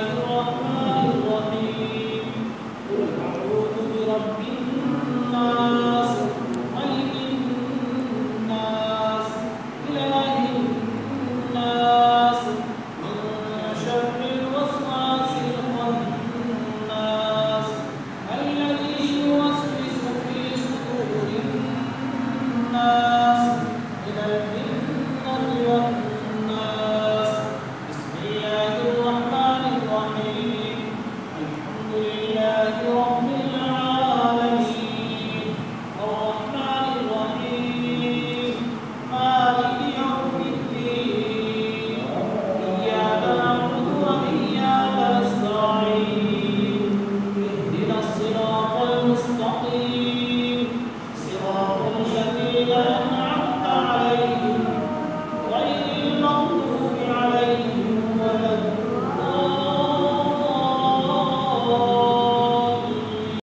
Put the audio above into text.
النار